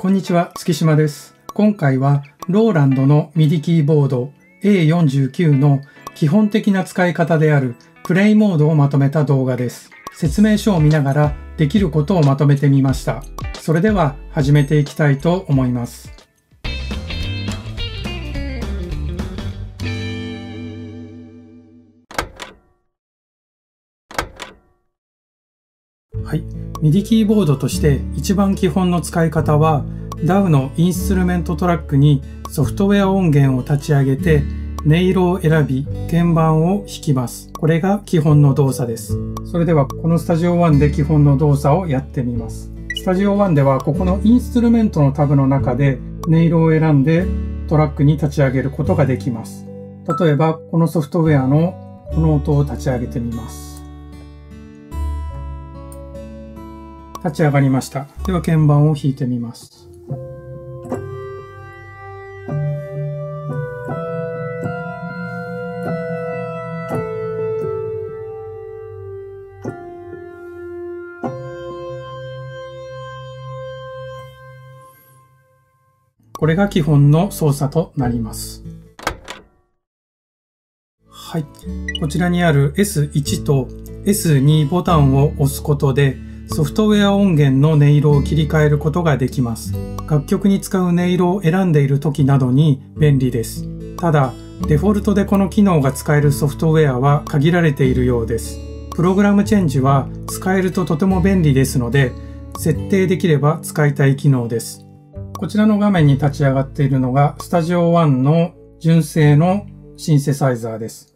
こんにちは、月島です。今回は、ローランドのミディキーボード A49 の基本的な使い方であるプレイモードをまとめた動画です。説明書を見ながらできることをまとめてみました。それでは始めていきたいと思います。はい。 MIDI キーボードとして一番基本の使い方は DAW のインストゥルメントトラックにソフトウェア音源を立ち上げて音色を選び鍵盤を弾きます。これが基本の動作です。それではこの Studio One で基本の動作をやってみます。 Studio One ではここのインストゥルメントのタブの中で音色を選んでトラックに立ち上げることができます。例えばこのソフトウェアのこの音を立ち上げてみます。立ち上がりました。では鍵盤を弾いてみます。これが基本の操作となります。はい。こちらにある S1 と S2 ボタンを押すことでソフトウェア音源の音色を切り替えることができます。楽曲に使う音色を選んでいる時などに便利です。ただ、デフォルトでこの機能が使えるソフトウェアは限られているようです。プログラムチェンジは使えるととても便利ですので、設定できれば使いたい機能です。こちらの画面に立ち上がっているのが、スタジオ1の純正のシンセサイザーです。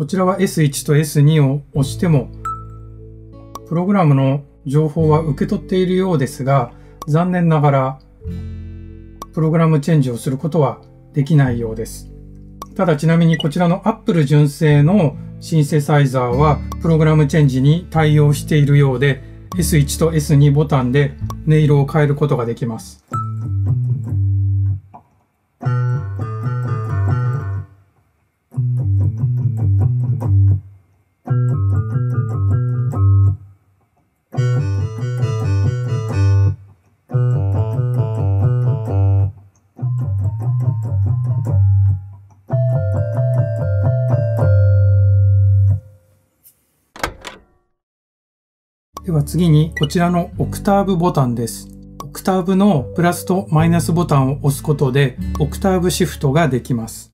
こちらは S1 と S2 を押しても、プログラムの情報は受け取っているようですが、残念ながら、プログラムチェンジをすることはできないようです。ただちなみにこちらの Apple 純正のシンセサイザーはプログラムチェンジに対応しているようで S1 と S2 ボタンで音色を変えることができます。は次にこちらのオクターブボタンです。オクターブのプラスとマイナスボタンを押すことでオクターブシフトができます。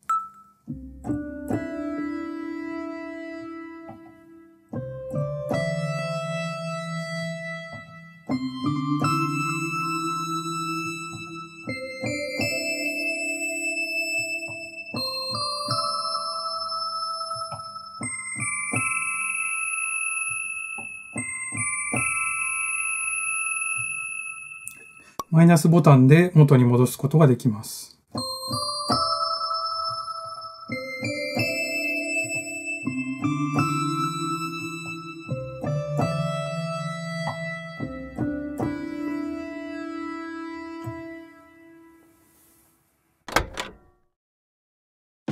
マイナスボタンで元に戻すことができます。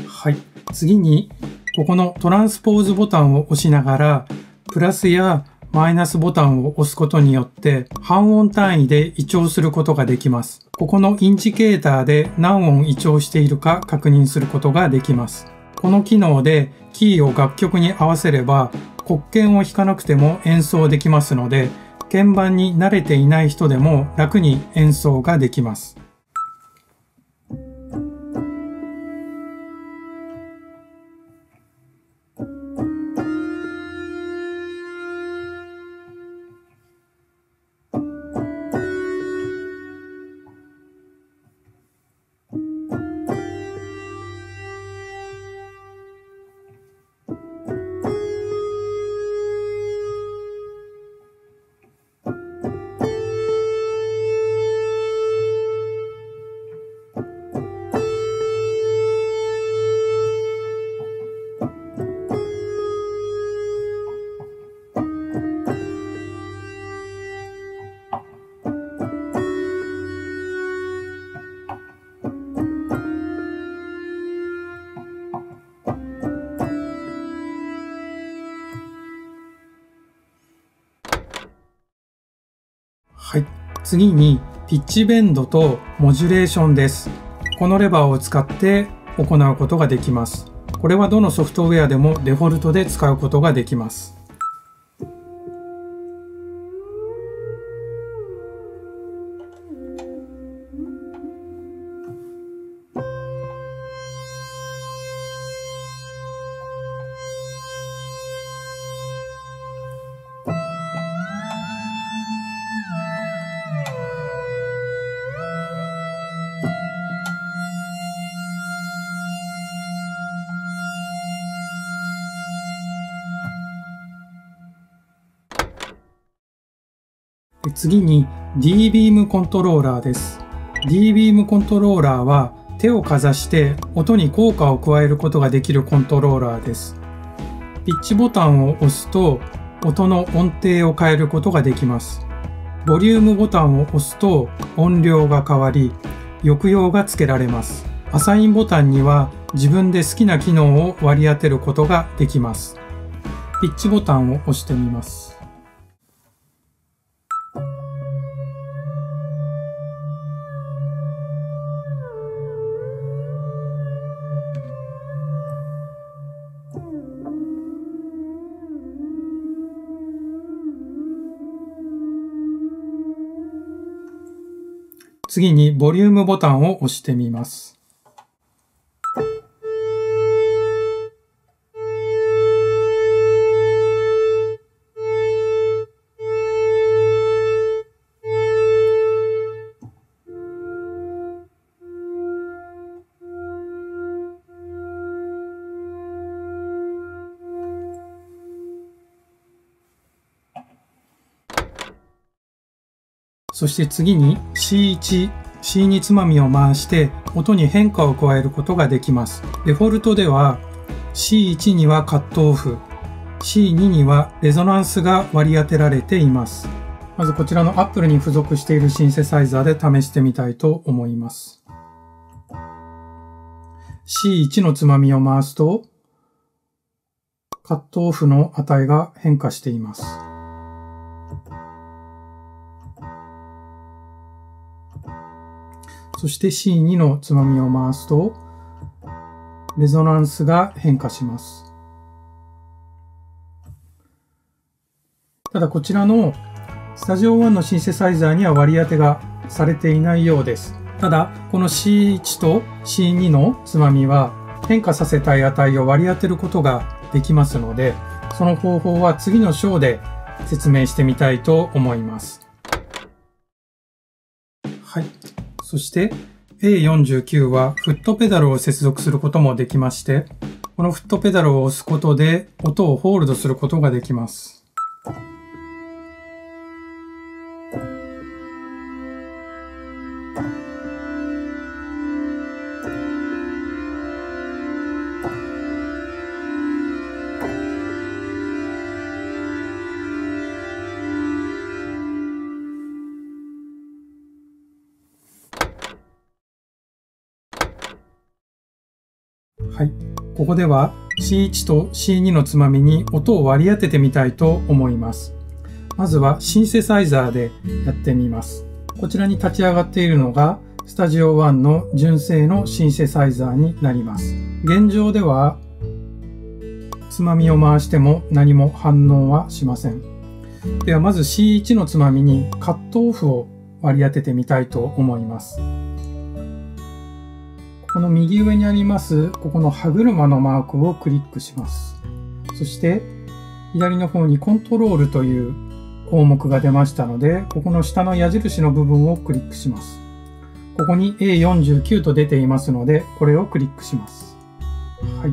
はい。次に、ここのトランスポーズボタンを押しながら、プラスやマイナスボタンを押すことによって半音単位で移調することができます。ここのインジケーターで何音移調しているか確認することができます。この機能でキーを楽曲に合わせれば黒鍵を弾かなくても演奏できますので鍵盤に慣れていない人でも楽に演奏ができます。次に、ピッチベンドとモジュレーションです。このレバーを使って行うことができます。これはどのソフトウェアでもデフォルトで使うことができます。次に D-Beam コントローラーです。D-Beam コントローラーは手をかざして音に効果を加えることができるコントローラーです。ピッチボタンを押すと音の音程を変えることができます。ボリュームボタンを押すと音量が変わり、抑揚がつけられます。アサインボタンには自分で好きな機能を割り当てることができます。ピッチボタンを押してみます。次にボリュームボタンを押してみます。そして次に C1、C2 つまみを回して音に変化を加えることができます。デフォルトでは C1 にはカットオフ、C2 にはレゾナンスが割り当てられています。まずこちらの Apple に付属しているシンセサイザーで試してみたいと思います。C1 のつまみを回すと、カットオフの値が変化しています。そして C2 のつまみを回すと、レゾナンスが変化します。ただこちらのスタジオ1のシンセサイザーには割り当てがされていないようです。ただ、この C1 と C2 のつまみは変化させたい値を割り当てることができますので、その方法は次の章で説明してみたいと思います。はい。そして A49 はフットペダルを接続することもできまして、このフットペダルを押すことで音をホールドすることができます。はい。ここでは C1 と C2 のつまみに音を割り当ててみたいと思います。まずはシンセサイザーでやってみます。こちらに立ち上がっているのがスタジオ1の純正のシンセサイザーになります。現状ではつまみを回しても何も反応はしません。ではまず C1 のつまみにカットオフを割り当ててみたいと思います。この右上にあります、ここの歯車のマークをクリックします。そして、左の方にコントロールという項目が出ましたので、ここの下の矢印の部分をクリックします。ここに A49 と出ていますので、これをクリックします。はい。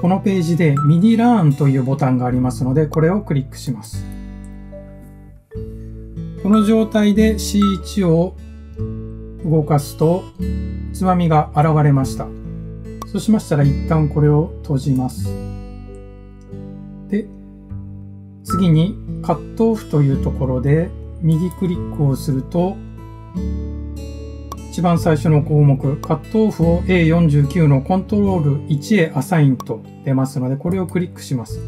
このページで MIDI Learn というボタンがありますので、これをクリックします。この状態で C1 を動かすと、つまみが現れました。そうしましたら一旦これを閉じます。で、次にカットオフというところで右クリックをすると、一番最初の項目、カットオフを A49 のコントロール1へアサインと出ますので、これをクリックします。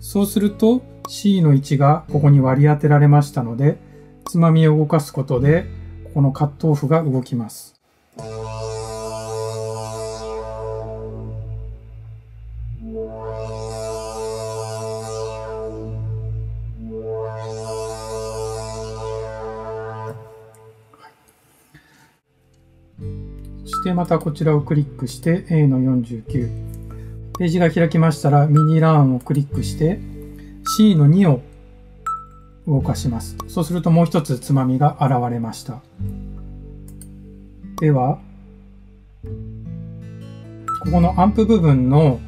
そうすると C の位置がここに割り当てられましたので、つまみを動かすことで、ここのカットオフが動きます。そしてまたこちらをクリックして A の49。ページが開きましたらミニラーンをクリックして C の2を動かします。そうするともう一つつまみが現れました。では、ここのアンプ部分の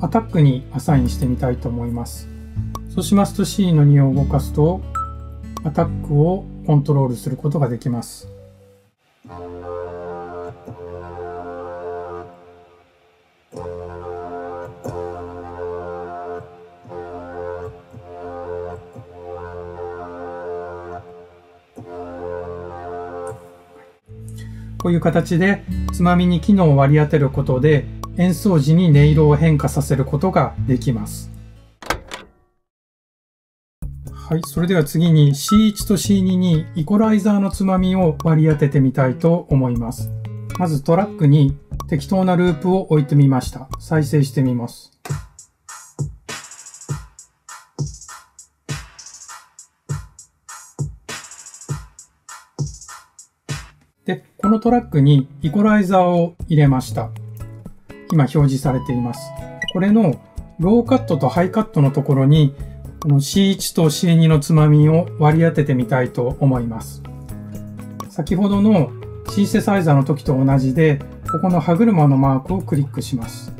アタックにアサインしてみたいと思います。そうしますと C の2を動かすとアタックをコントロールすることができます。ういう形でつまみに機能を割り当てることで演奏時に音色を変化させることができます。はい。それでは次に C1 と C2 にイコライザーのつまみを割り当ててみたいと思います。まずトラックに適当なループを置いてみました。再生してみます。で、このトラックにイコライザーを入れました。今表示されています。これのローカットとハイカットのところにこの C1 と C2 のつまみを割り当ててみたいと思います。先ほどのシンセサイザーの時と同じで、ここの歯車のマークをクリックします。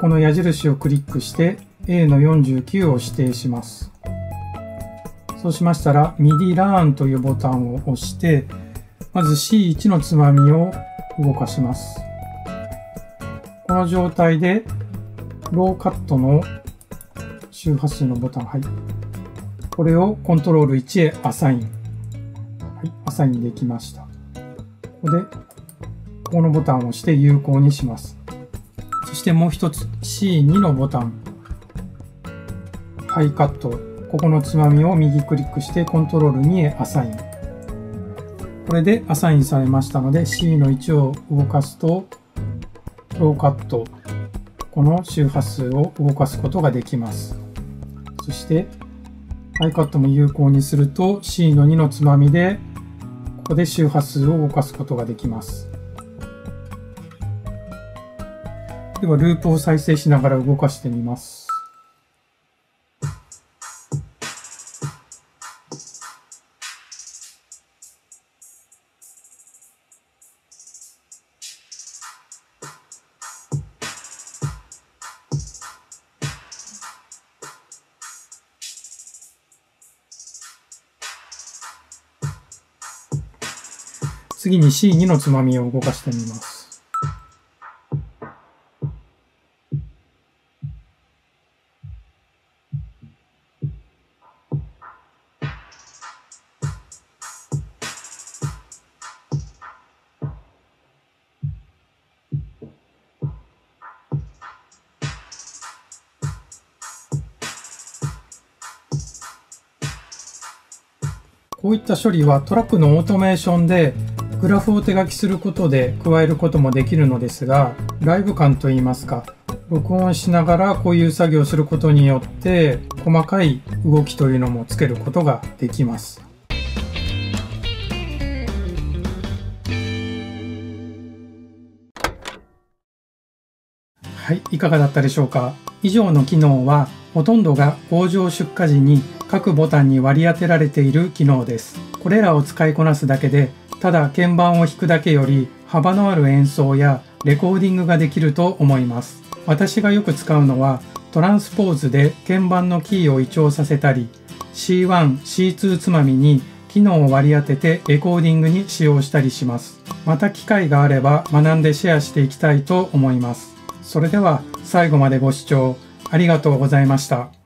この矢印をクリックして A の49を指定します。そうしましたら MIDI Learn というボタンを押してまず C1 のつまみを動かします。この状態で、ローカットの周波数のボタン、はい。これをコントロール1へアサイン。はい、アサインできました。ここで、このボタンを押して有効にします。そしてもう一つ、C2 のボタン。ハイカット。ここのつまみを右クリックしてコントロール2へアサイン。これでアサインされましたので C の1を動かすとローカットこの周波数を動かすことができます。そしてハイカットも有効にすると C の2のつまみでここで周波数を動かすことができます。ではループを再生しながら動かしてみます。次に C2 のつまみを動かしてみます。こういった処理はトラックのオートメーションでグラフを手書きすることで加えることもできるのですが、ライブ感といいますか、録音しながらこういう作業をすることによって、細かい動きというのもつけることができます。はい、いかがだったでしょうか以上の機能はほとんどが工場出荷時に各ボタンに割り当てられている機能です。これらを使いこなすだけでただ鍵盤を弾くだけより幅のある演奏やレコーディングができると思います。私がよく使うのはトランスポーズで鍵盤のキーを移調させたり C1、C2 つまみに機能を割り当ててレコーディングに使用したりします。また機会があれば学んでシェアしていきたいと思います。それでは最後までご視聴ありがとうございました。